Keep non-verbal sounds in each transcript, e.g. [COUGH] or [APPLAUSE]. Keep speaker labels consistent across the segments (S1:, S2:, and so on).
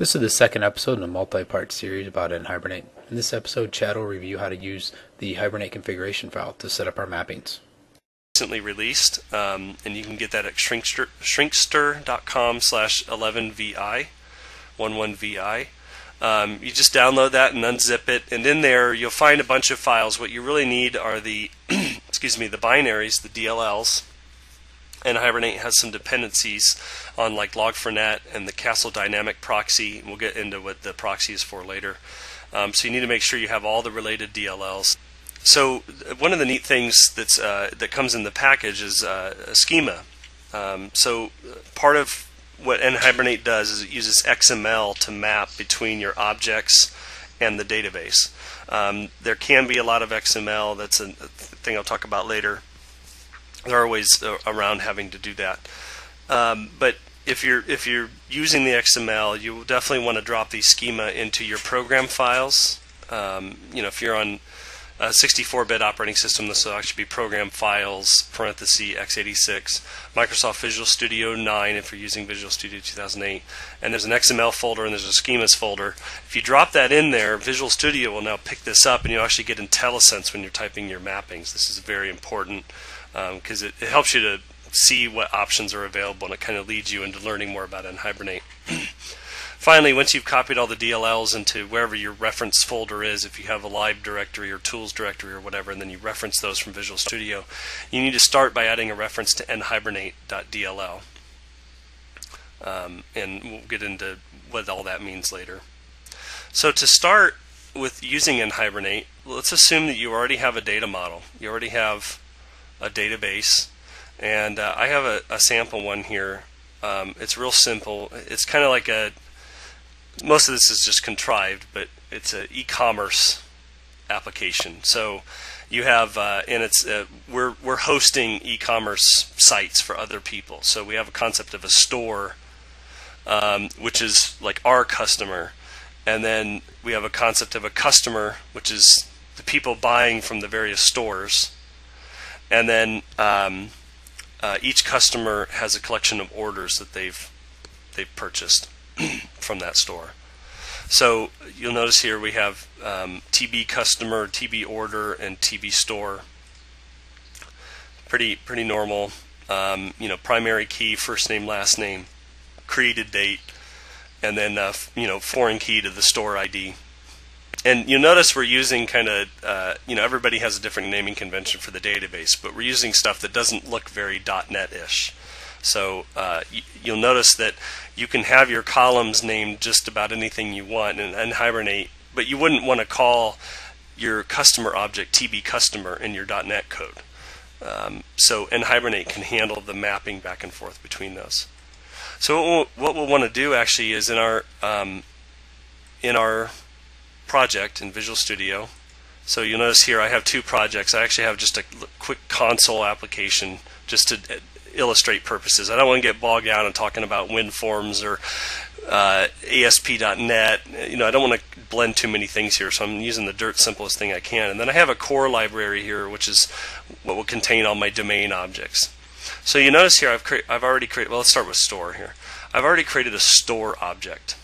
S1: This is the second episode in a multi-part series about NHibernate. In this episode, Chad will review how to use the Hibernate configuration file to set up our mappings.
S2: Recently released, um, and you can get that at shrinkster, shrinkster.com slash 11vi, 11vi. Um, you just download that and unzip it, and in there you'll find a bunch of files. What you really need are the, [CLEARS THROAT] excuse me, the binaries, the DLLs, NHibernate has some dependencies on like Log4net and the Castle Dynamic proxy. We'll get into what the proxy is for later. Um, so you need to make sure you have all the related DLLs. So one of the neat things that's uh, that comes in the package is uh, a schema. Um, so part of what NHibernate does is it uses XML to map between your objects and the database. Um, there can be a lot of XML. That's a thing I'll talk about later there are ways around having to do that. Um, but if you're if you're using the XML, you will definitely want to drop the schema into your program files. Um, you know, if you're on a 64-bit operating system, this will actually be program files parenthesis x86, Microsoft Visual Studio 9 if you're using Visual Studio 2008, and there's an XML folder and there's a schemas folder. If you drop that in there, Visual Studio will now pick this up, and you'll actually get IntelliSense when you're typing your mappings. This is very important because um, it, it, helps you to see what options are available and it kind of leads you into learning more about NHibernate. [CLEARS THROAT] Finally, once you've copied all the DLLs into wherever your reference folder is, if you have a lib directory or tools directory or whatever, and then you reference those from Visual Studio, you need to start by adding a reference to nhibernate.dll. Um, and we'll get into what all that means later. So to start with using NHibernate, let's assume that you already have a data model. You already have a database. And uh, I have a, a, sample one here. Um, it's real simple. It's kind of like a, most of this is just contrived, but it's an e-commerce application. So you have, uh, and it's uh, we're we're hosting e-commerce sites for other people. So we have a concept of a store, um, which is like our customer, and then we have a concept of a customer, which is the people buying from the various stores, and then um, uh, each customer has a collection of orders that they've they've purchased [CLEARS THROAT] from that store. So you'll notice here we have um, TB customer, TB order, and TB store. Pretty pretty normal. Um, you know, primary key, first name, last name, created date, and then uh, you know foreign key to the store ID and you'll notice we're using kind of, uh, you know, everybody has a different naming convention for the database, but we're using stuff that doesn't look very .NET-ish. So uh, you'll notice that you can have your columns named just about anything you want and, and Hibernate, but you wouldn't want to call your customer object TB customer in your .NET code. Um, so NHibernate can handle the mapping back and forth between those. So what we'll, what we'll want to do actually is in our um, in our project in Visual Studio. So you'll notice here I have two projects. I actually have just a quick console application just to uh, illustrate purposes. I don't want to get bogged down in talking about WinForms or uh, ASP.NET. You know, I don't want to blend too many things here, so I'm using the dirt simplest thing I can. And then I have a core library here, which is what will contain all my domain objects. So you notice here I've, I've already created, well, let's start with store here. I've already created a store object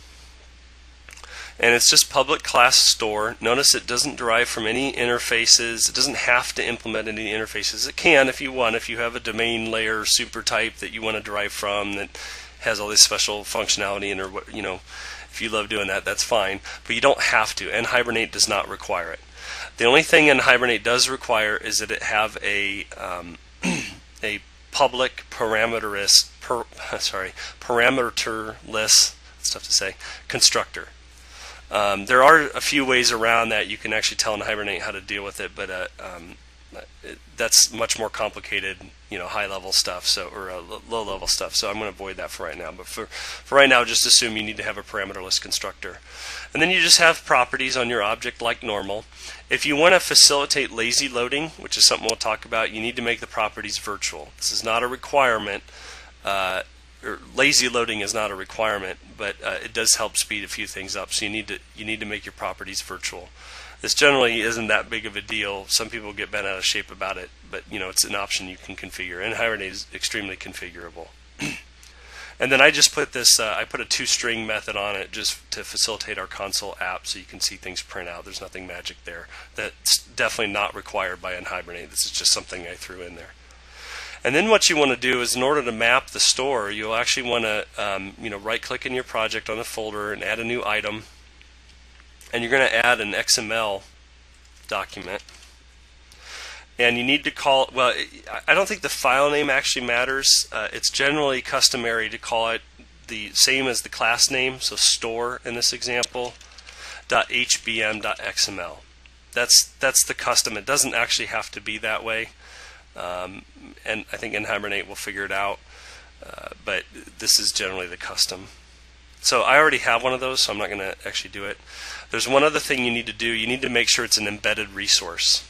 S2: and it's just public class store. Notice it doesn't derive from any interfaces. It doesn't have to implement any interfaces. It can if you want, if you have a domain layer super type that you want to derive from that has all this special functionality and or you know, if you love doing that, that's fine. But you don't have to, NHibernate does not require it. The only thing Hibernate does require is that it have a um, [CLEARS THROAT] a public parameterless per, [LAUGHS] sorry parameterless tough to say constructor. Um, there are a few ways around that. You can actually tell NHibernate how to deal with it, but uh, um, it, that's much more complicated, you know, high level stuff, so or uh, low level stuff. So I'm going to avoid that for right now. But for for right now, just assume you need to have a parameterless constructor, and then you just have properties on your object like normal. If you want to facilitate lazy loading, which is something we'll talk about, you need to make the properties virtual. This is not a requirement. Uh, lazy loading is not a requirement, but uh, it does help speed a few things up. So you need to you need to make your properties virtual. This generally isn't that big of a deal. Some people get bent out of shape about it, but you know it's an option you can configure. NHibernate is extremely configurable. [CLEARS THROAT] And then I just put this, uh, I put a ToString method on it just to facilitate our console app so you can see things print out. There's nothing magic there. That's definitely not required by NHibernate. This is just something I threw in there. And then what you want to do is in order to map the store, you'll actually want to um, you know, right-click in your project on the folder and add a new item. And you're going to add an XML document. And you need to call well i don't think the file name actually matters. Uh, it's generally customary to call it the same as the class name. So store in this example .hbm.xml that's that's the custom. It doesn't actually have to be that way um, and I think NHibernate will figure it out uh, but this is generally the custom. So I already have one of those so I'm not going to actually do it. There's one other thing you need to do. You need to make sure it's an embedded resource.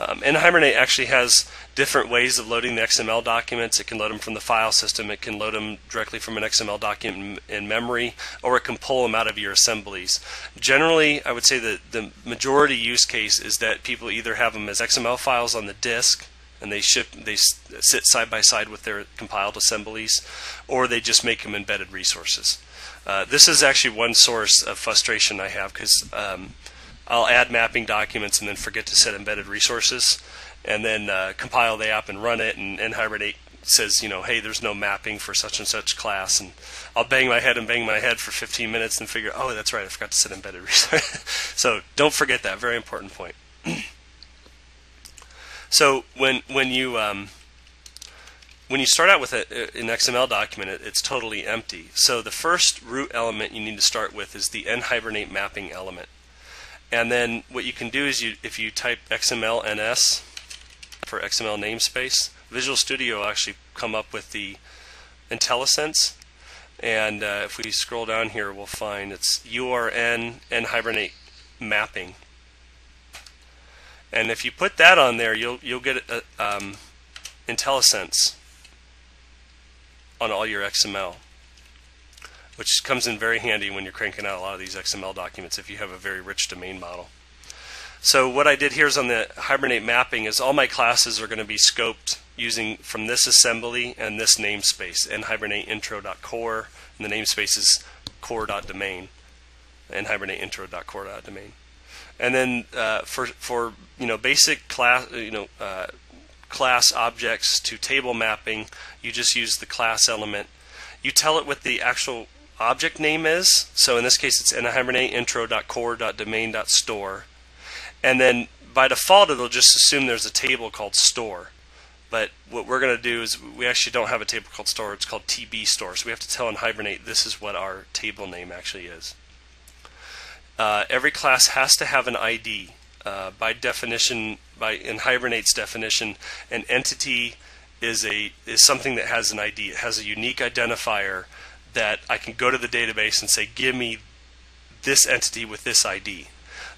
S2: Um, NHibernate actually has different ways of loading the XML documents. It can load them from the file system, it can load them directly from an XML document in memory, or it can pull them out of your assemblies. Generally, I would say that the majority use case is that people either have them as XML files on the disk, and they ship they sit side by side with their compiled assemblies, or they just make them embedded resources. Uh, this is actually one source of frustration I have because um, I'll add mapping documents and then forget to set embedded resources, and then uh, compile the app and run it, and, NHibernate says, you know, hey, there's no mapping for such and such class, and I'll bang my head and bang my head for 15 minutes and figure, oh, that's right, I forgot to set embedded resources. [LAUGHS] so don't forget that, very important point. [CLEARS THROAT] so when when you um, when you start out with a, an XML document, it, it's totally empty. So the first root element you need to start with is the nhibernate mapping element. And then what you can do is you, if you type XML NS for XML namespace, Visual Studio will actually come up with the IntelliSense. And uh, if we scroll down here, we'll find it's URN NHibernate mapping. And if you put that on there, you'll you'll get a, um, IntelliSense on all your XML which comes in very handy when you're cranking out a lot of these XML documents if you have a very rich domain model. So what I did here is on the Hibernate mapping is all my classes are going to be scoped using from this assembly and this namespace, nhibernate_intro.core, and the namespace is core.domain, nhibernate_intro.core.domain. And then uh, for for you know basic class you know uh, class objects to table mapping, you just use the class element. You tell it what the actual object name is. So in this case, it's nhibernate intro.core.domain.store. And then by default, it'll just assume there's a table called store. But what we're going to do is we actually don't have a table called store. It's called TB store. So we have to tell Hibernate this is what our table name actually is. Uh, every class has to have an ID. Uh, by definition, by NHibernate's definition, an entity is a is something that has an ID. It has a unique identifier that I can go to the database and say, give me this entity with this ID.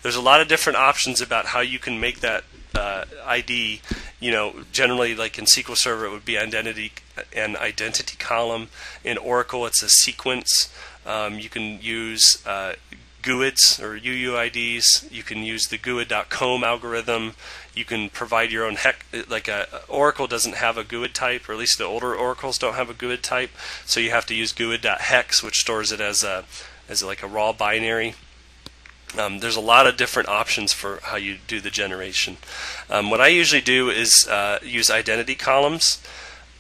S2: There's a lot of different options about how you can make that uh, ID. You know, generally, like in SQL Server, it would be identity an identity column. In Oracle, it's a sequence. Um, you can use uh, GUIDs or UUIDs. You can use the GUID.comb algorithm. You can provide your own hex. Like a, Oracle doesn't have a GUID type, or at least the older Oracles don't have a GUID type. So you have to use GUID.hex, which stores it as a as like a raw binary. Um, there's a lot of different options for how you do the generation. Um, what I usually do is uh, use identity columns,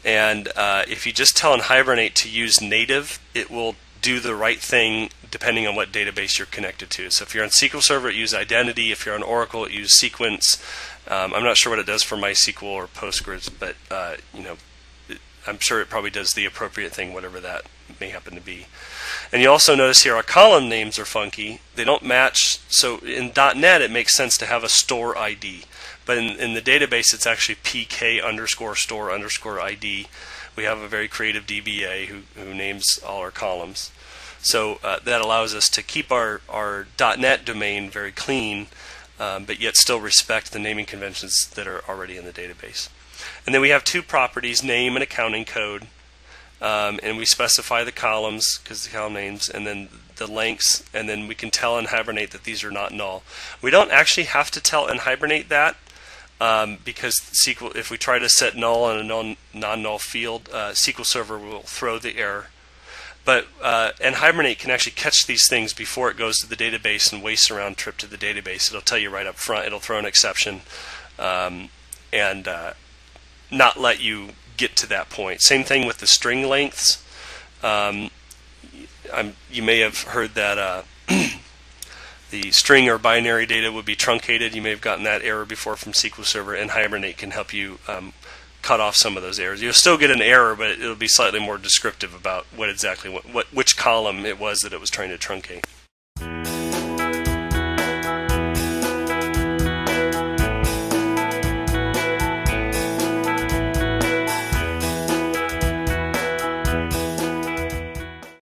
S2: and uh, if you just tell Hibernate to use native, it will do the right thing depending on what database you're connected to. So if you're on SQL Server, it uses identity. If you're on Oracle, it uses sequence. Um, I'm not sure what it does for MySQL or Postgres, but uh, you know, I'm sure it probably does the appropriate thing, whatever that may happen to be. And you also notice here our column names are funky. They don't match. So in .NET, it makes sense to have a store ID, but in, in the database, it's actually PK underscore store underscore ID. We have a very creative DBA who, who names all our columns. So uh, that allows us to keep our, our .NET domain very clean, um, but yet still respect the naming conventions that are already in the database. And then we have two properties, name and accounting code. Um, and we specify the columns because the column names and then the lengths and then we can tell Hibernate that these are not null. We don't actually have to tell Hibernate that um, because SQL, if we try to set null on a non, non-null field, uh, SQL Server will throw the error. But uh, NHibernate can actually catch these things before it goes to the database and wastes a round trip to the database. It'll tell you right up front. It'll throw an exception, um, and uh, not let you get to that point. Same thing with the string lengths. Um, you may have heard that uh, [CLEARS THROAT] the string or binary data would be truncated. You may have gotten that error before from SQL Server, NHibernate can help you um, cut off some of those errors. You'll still get an error, but it'll be slightly more descriptive about what exactly what, what which column it was that it was trying to truncate.